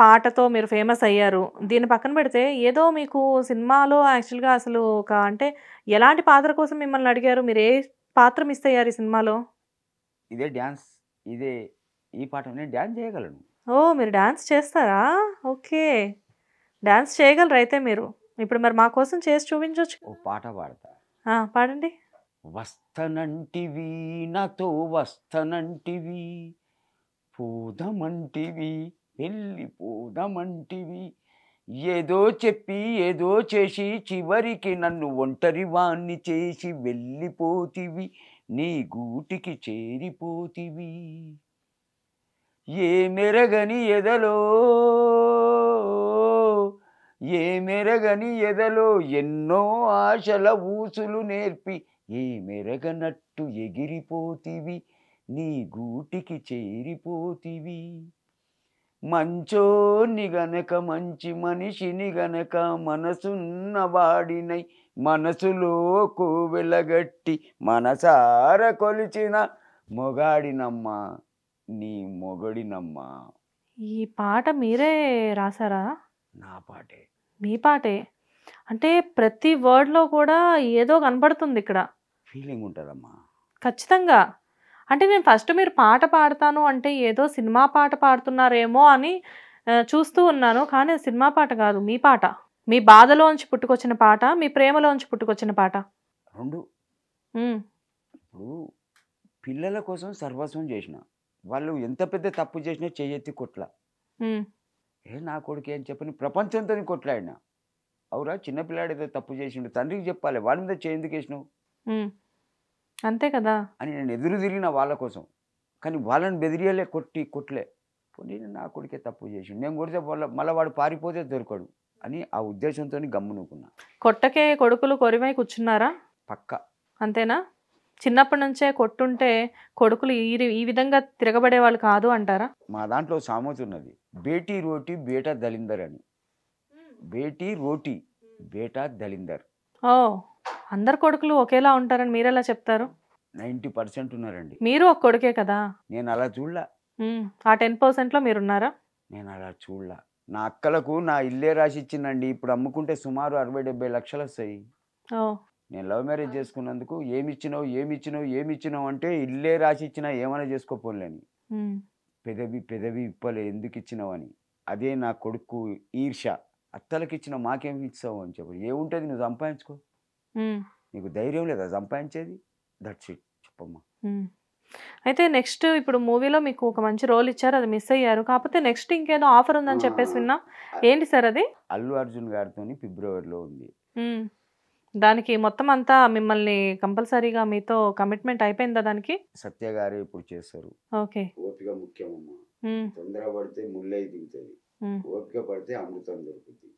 పాటతో మీరు ఫేమస్ అయ్యారు. దీన్ని పక్కన పెడితే ఏదో మీకు సినిమాలో యాక్చువల్గా అసలు ఒక అంటే ఎలాంటి పాత్ర కోసం మిమ్మల్ని అడిగారు? మీరు ఏ పాత్ర మిస్ అయ్యారు ఈ సినిమాలో? ఇదే డ్యాన్స్. ఇదే ఈ పాట నేను డ్యాన్స్ చేయగలను. ఓ మీరు డాన్స్ చేస్తారా? ఓకే. డాన్స్ చేయగలరు అయితే మీరు. ఇప్పుడు మరి మా కోసం చేసి చూపించవచ్చు ఓ పాట పాడతా. పాడండి. వస్తనంటివి నాతో వస్తనంటివి. పోదమంటివి వెళ్ళిపోదమంటివి ఏదో చెప్పి ఏదో చేసి చివరికి నన్ను ఒంటరి వాణ్ణి చేసి వెళ్ళిపోతివి. నీ గూటికి చేరిపోతివి. ఏ మెరగని ఎదలో ఏ మెరగని ఎదలో ఎన్నో ఆశల ఊసులు నేర్పి ఏ మెరగనట్టు ఎగిరిపోతివి నీ గూటికి చేరిపోతివి. మంచోని గనక మంచి మనిషిని గనక మనసున్న వాడినై మనసులోకు వెలగట్టి మనసార కొలిచిన మొగాడినమ్మా నీ మొగడినమ్మా. ఈ పాట మీరే రాసారా నా పాటే. మీ పాటే? అంటే ప్రతి వర్డ్లో కూడా ఏదో కనపడుతుంది ఇక్కడ. ఫీలింగ్ ఉంటుందమ్మా. ఖచ్చితంగా. అంటే నేను ఫస్ట్ మీరు పాట పాడతాను అంటే ఏదో సినిమా పాట పాడుతున్నారేమో అని చూస్తూ ఉన్నాను. కానీ సినిమా పాట కాదు మీ పాట. మీ బాధలోంచి పుట్టుకొచ్చిన పాట మీ ప్రేమలోంచి పుట్టుకొచ్చిన పాట. రెండు. ఇప్పుడు పిల్లల కోసం సర్వస్వం చేసిన వాళ్ళు ఎంత పెద్ద తప్పు చేసినా చెయ్యెత్తి కొట్ల. ఏ నా కొడుకు ఏం చెప్పని ప్రపంచంతో కొట్లాడిన. అవురా చిన్నపిల్లాడు ఏదో తప్పు చేసిండు తండ్రికి చెప్పాలి వాడి మీద చేయి ఎందుకు వేసినావు. అంతే కదా. అని నేను ఎదురు తిరిగిన వాళ్ళ కోసం. కానీ వాళ్ళని బెదిరియలే కొట్టి కొట్లే పోనీ నా కొడుకే తప్పు చేసిండు. నేను కొడితే వాళ్ళ మళ్ళీ వాడు పారిపోతే దొరకడు అని ఆ ఉద్దేశంతో గమ్మునుకున్నా కొట్టకే కొడుకులు కొరివై కూర్చున్నారా? పక్క. అంతేనా? చిన్నప్పటి నుంచే కొట్టుంటే కొడుకులు ఈ ఈ విధంగా తిరగబడేవాళ్ళు కాదు అంటారా? మా దాంట్లో సామెత ఉన్నది. బేటీ రోటీ బేటా దలిందర్ అని. బేటీ రోటీ బేటా దలిందర్ ఓ. అందరు కొడుకులు ఒకేలా ఉంటారని మీరెలా చెప్తారు? నైంటీ పర్సెంట్ ఉన్నారండి. మీరు ఒక కొడుకే కదా? నేను అలా చూడలా. ఉమ్, ఆ టెన్ పర్సెంట్లో మీరున్నారా? నేను అలా చూడలా. నా అక్కలకు నా ఇల్లే రాసి ఇచ్చిందండి ఇప్పుడు అమ్ముకుంటే సుమారు అరవై డెబ్బై లక్షలు వస్తాయి. ఓ. నేను లవ్ మ్యారేజ్ చేసుకున్నందుకు ఏమి ఇచ్చినావు ఏమి ఇచ్చినావు ఏమి ఇచ్చినావు అంటే ఇల్లే రాసి ఇచ్చినా ఏమైనా చేసుకోపోలేని ఉమ్, పెదవి పెదవి ఇప్పలే ఎందుకు ఇచ్చినావు అని అదే నా కొడుకు ఈర్ష అత్తలకి ఇచ్చిన మాకేమి ఇచ్చావు అని చెప్పు. ఏముంటుంది నువ్వు సంపాదించుకో. నీకు ధైర్యం లేదా? సంపాదించేది? దట్స్ ఇట్ చెప్పమ్మా. అయితే నెక్స్ట్ ఇప్పుడు మూవీలో మీకు ఒక మంచి రోల్ ఇచ్చారు అది మిస్ అయ్యారు. కాకపోతే నెక్స్ట్ ఇంకేదో ఆఫర్ ఉందని చెప్పేసి విన్నా. ఏంటి సార్ అది? అల్లు అర్జున్ గారితో ఫిబ్రవరిలో ఉంది. దానికి మొత్తం అంతా మిమ్మల్ని కంపల్సరీగా మీతో కమిట్మెంట్ అయిపోయిందా దానికి? సత్య గారే ఇప్పుడు చేస్తారు ఓకే. ఓపిక ముఖ్యమమ్మా. తొందర పడితే ముల్లై దిగుతుంది ఓపిక పడితే అమృతం దొరుకుతుంది.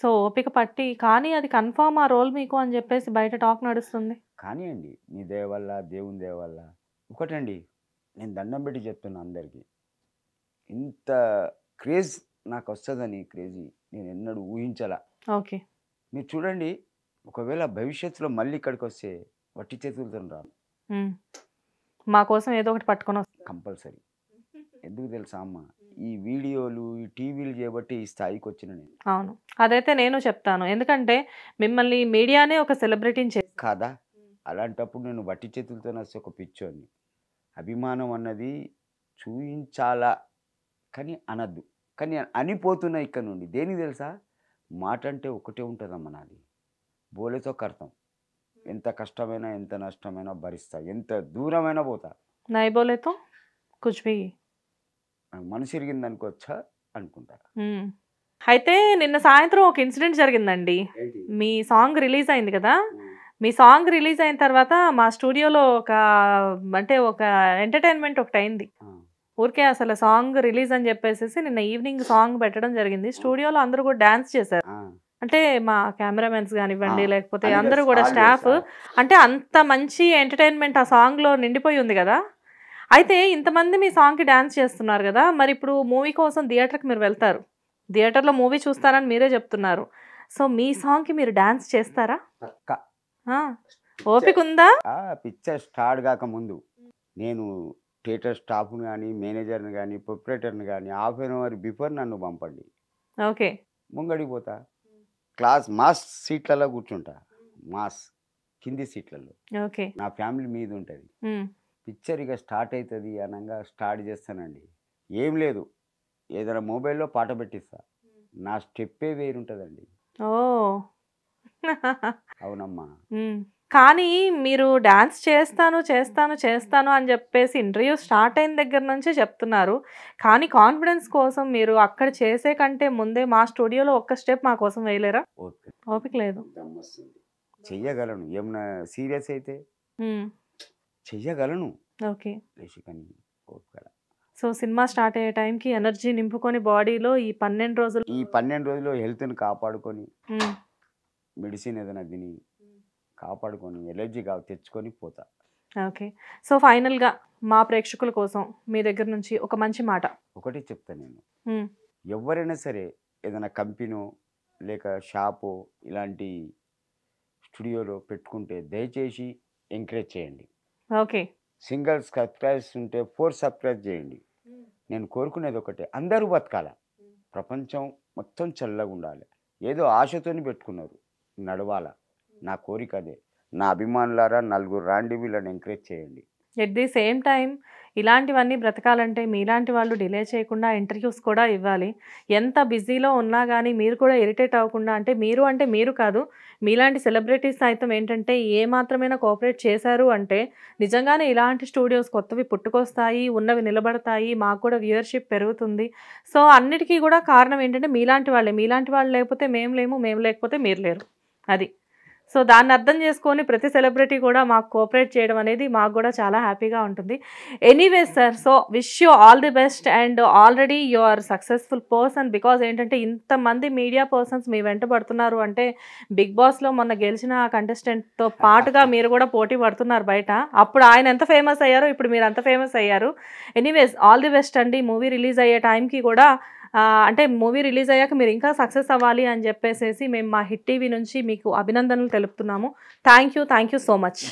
సో ఓపిక పట్టి కానీ అది కన్ఫామ్ ఆ రోల్ మీకు అని చెప్పేసి బయట టాక్ నడుస్తుంది. కానీ అండి నీ దయ వల్ల దేవుని దయ వల్ల ఒకటండి నేను దండం పెట్టి చెప్తున్నా అందరికీ. ఇంత క్రేజ్ నాకు వస్తుందని క్రేజీ నేను ఎన్నడూ ఊహించలా. ఓకే. మీరు చూడండి ఒకవేళ భవిష్యత్తులో మళ్ళీ ఇక్కడికి వస్తే వట్టి చేతులతో రాను. మా కోసం ఏదో ఒకటి పట్టుకొని కంపల్సరీ. ఎందుకు తెలుసా అమ్మ? ఈ వీడియోలు ఈ టీవీలు చేయబట్టి ఈ స్థాయికి వచ్చిన నేను. అవును. అదైతే నేను చెప్తాను. ఎందుకంటే మిమ్మల్ని మీడియానే ఒక సెలబ్రిటీని చేసి కాదా? అలాంటప్పుడు నేను వట్టి చేతులతో వస్తే ఒక పిచ్చోని అభిమానం అన్నది చూయించాలా? కానీ అనద్దు. కానీ అనిపోతున్నా ఇక్కడ నుండి. దేనికి తెలుసా? మాట అంటే ఒకటే ఉంటుందమ్మ నాది. బోలేతో కర్తం. ఎంత కష్టమైనా ఎంత నష్టమైనా భరిస్తా. ఎంత దూరమైనా పోతా. నైబోలేతో కుచ్ భీ. నాకు మనసు ఇరిగింది అనుకోవచ్చా? అనుకుంటా ఉమ్. అయితే నిన్న సాయంత్రం ఒక ఇన్సిడెంట్ జరిగిందండి. మీ సాంగ్ రిలీజ్ అయింది కదా? మీ సాంగ్ రిలీజ్ అయిన తర్వాత మా స్టూడియోలో ఒక అంటే ఒక ఎంటర్టైన్మెంట్ ఒకటి అయింది. ఊరికే అసలు సాంగ్ రిలీజ్ అని చెప్పేసి నిన్న ఈవినింగ్ సాంగ్ పెట్టడం జరిగింది. స్టూడియోలో అందరూ కూడా డాన్స్ చేశారు. అంటే మా కెమెరామెన్స్ కానివ్వండి లేకపోతే అది అందరూ కూడా స్టాఫ్. అంటే అంత మంచి ఎంటర్టైన్మెంట్ ఆ సాంగ్లో నిండిపోయి ఉంది కదా? అయితే ఇంతమంది మీ సాంగ్కి డాన్స్ చేస్తున్నారు కదా మరి ఇప్పుడు మూవీ కోసం థియేటర్కి మీరు వెళ్తారు. థియేటర్లో మూవీ చూస్తారని మీరే చెప్తున్నారు. సో మీ సాంగ్కి మీరు డాన్స్ చేస్తారా? ఓపిక ఉందా? పిక్చర్ స్టార్ట్ కాక ముందు. నేను థియేటర్ స్టాఫ్ని కానీ మేనేజర్ని కానీ ప్రొపరేటర్ని కానీ హాఫ్ అన్ అవర్ బిఫోర్ నన్ను పంపండి. ఓకే. ముంగడికి పోతా. క్లాస్ మాస్ సీట్లలో కూర్చుంటా. మాస్ కింది సీట్లలో. ఓకే. నా ఫ్యామిలీ మీద ఉంటుంది పిక్చర్ ఇక స్టార్ట్ అవుతుంది అనగా స్టార్ట్ చేస్తానండి. ఏం లేదు. ఏదైనా మొబైల్లో పాట పెట్టిస్తా. నా స్టెప్పే వేరుంటుందండి. ఓ. అవునమ్మా. కానీ మీరు డాన్స్ చేస్తాను చేస్తాను చేస్తాను అని చెప్పేసి ఇంటర్వ్యూ స్టార్ట్ అయిన దగ్గర నుంచే చెప్తున్నారు. కానీ కాన్ఫిడెన్స్ కోసం మీరు అక్కడ చేసే కంటే ముందే మా స్టూడియోలో ఒక్క స్టెప్ మా కోసం వేయలేరా? ఓకే. ఓపిక లేదు. చెయ్యగలను. ఏమన్నా సీరియస్ అయితే? చెయ్యగలను. ఓకే. లేచి కానీ ఓపిక సో సినిమా స్టార్ట్ అయ్యే టైంకి ఎనర్జీ నింపుకొని బాడీలో ఈ పన్నెండు రోజులు ఈ పన్నెండు రోజులు హెల్త్ని కాపాడుకొని మెడిసిన్ ఏదైనా తిని కాపాడుకొని ఎలర్జీ కా తెచ్చుకొని పోతా. ఓకే. సో ఫైనల్గా మా ప్రేక్షకుల కోసం మీ దగ్గర నుంచి ఒక మంచి మాట. ఒకటి చెప్తా నేను. ఎవరైనా సరే ఏదైనా కంపెనీ లేక షాపు ఇలాంటి స్టూడియోలో పెట్టుకుంటే దయచేసి ఎంకరేజ్ చేయండి. ఓకే. సింగిల్ సబ్స్క్రైబ్స్ ఉంటే ఫోర్ సబ్స్క్రైబ్ చేయండి. నేను కోరుకునేది ఒకటే అందరూ బతకాల. ప్రపంచం మొత్తం చల్లగా ఉండాలి. ఏదో ఆశతోని పెట్టుకున్నారు నడవాల. నా కోరిక అదే. నా అభిమానులారా నలుగురు రాండి వీళ్ళని ఎంకరేజ్ చేయండి. ఎట్ ది సేమ్ టైం ఇలాంటివన్నీ బ్రతకాలంటే మీలాంటి వాళ్ళు డిలే చేయకుండా ఇంటర్వ్యూస్ కూడా ఇవ్వాలి. ఎంత బిజీలో ఉన్నా కానీ మీరు కూడా ఇరిటేట్ అవ్వకుండా అంటే మీరు అంటే మీరు కాదు మీలాంటి సెలబ్రిటీస్ సైతం ఏంటంటే ఏ మాత్రమైనా కోఆపరేట్ చేశారు అంటే నిజంగానే ఇలాంటి స్టూడియోస్ కొత్తవి పుట్టుకొస్తాయి ఉన్నవి నిలబడతాయి మాకు కూడా వ్యూయర్షిప్ పెరుగుతుంది. సో అన్నిటికీ కూడా కారణం ఏంటంటే మీలాంటి వాళ్ళే. మీలాంటి వాళ్ళు లేకపోతే మేము లేము మేము లేకపోతే మీరు లేరు. అది. సో దాన్ని అర్థం చేసుకొని ప్రతి సెలబ్రిటీ కూడా మాకు కోఆపరేట్ చేయడం అనేది మాకు కూడా చాలా హ్యాపీగా ఉంటుంది. Anyways sir so wish you all the best and already you are successful person because ఏంటంటే ఇంతమంది మీడియా పర్సన్స్ మీ వెంట పడుతున్నారు అంటే బిగ్ బాస్లో మొన్న గెలిచిన కంటెస్టెంట్తో పాటుగా మీరు కూడా పోటీ పడుతున్నారు బయట. అప్పుడు ఆయన ఎంత ఫేమస్ అయ్యారో ఇప్పుడు మీరు అంత ఫేమస్ అయ్యారు. ఎనీవేస్ ఆల్ ది బెస్ట్ అండి. మూవీ రిలీజ్ అయ్యే టైంకి కూడా అంటే మూవీ రిలీజ్ అయ్యాక మీరు ఇంకా సక్సెస్ అవ్వాలి అని చెప్పేసి మేము మా హిట్ టీవీ నుంచి మీకు అభినందనలు తెలుపుతున్నాము. Thank you thank you so much